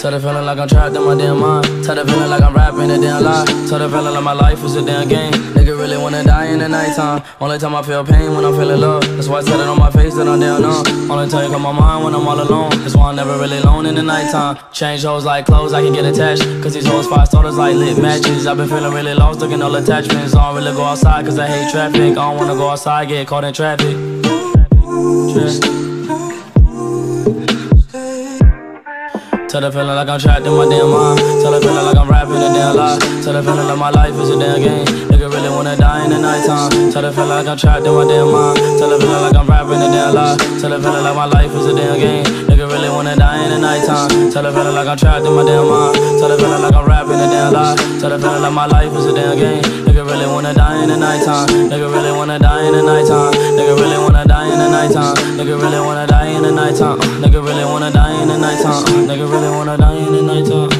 Tell the feeling like I'm trapped in my damn mind. Tell the feeling like I'm rapping a damn lie. Tell the feeling like my life is a damn game. Nigga really wanna die in the nighttime. Only time I feel pain when I'm feeling love. That's why I said it on my face that I'm down on. Only time you come my mind when I'm all alone. That's why I'm never really alone in the nighttime. Change hoes like clothes, I can get attached. Cause these hoes five starters like lit matches. I've been feeling really lost, looking all attachments. I don't really go outside cause I hate traffic. I don't wanna go outside, get caught in traffic. Traffic. Tell the feeling like I'm trapped in my damn mind. Tell the feeling like I'm rapping a damn lie. Tell the feeling like my life is a damn game. Nigga really wanna die in the nighttime. Tell the feeling like I'm trapped in my damn mind. Tell the feeling like I'm rapping a damn lie. Tell the feeling like my life is a damn game. Nigga really wanna die in the nighttime. Tell the feeling like I'm trapped in my damn mind. Tell the feeling like I'm rapping a damn lie. Tell the feeling like my life is a damn game. Nigga really wanna die in the nighttime. Nigga really wanna die in the nighttime. Nigga really wanna die in the nighttime. Nigga really wanna die in the nighttime. Uh, nigga really nighttime. Nigga really wanna die in the nighttime.